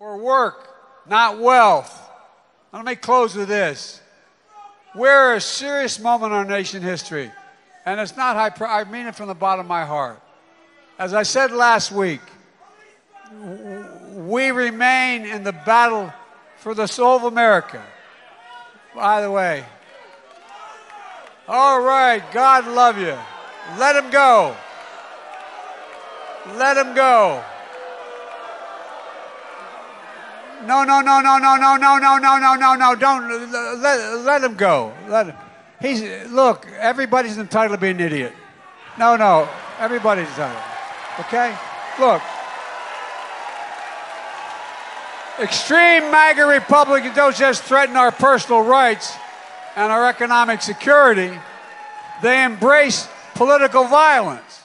for work, not wealth. Let me close with this. We're a serious moment in our nation history, and it's not high. I mean it from the bottom of my heart. As I said last week, we remain in the battle for the soul of America. By the way, all right, God love you. Let him go. Let him go. No, no, no, no, no, no, no, no, no, no, no, no. Don't let, let him go. Let him. He's look. Everybody's entitled to be an idiot. No, no. Everybody's entitled. Okay. Look. Extreme MAGA Republicans don't just threaten our personal rights and our economic security, they embrace political violence.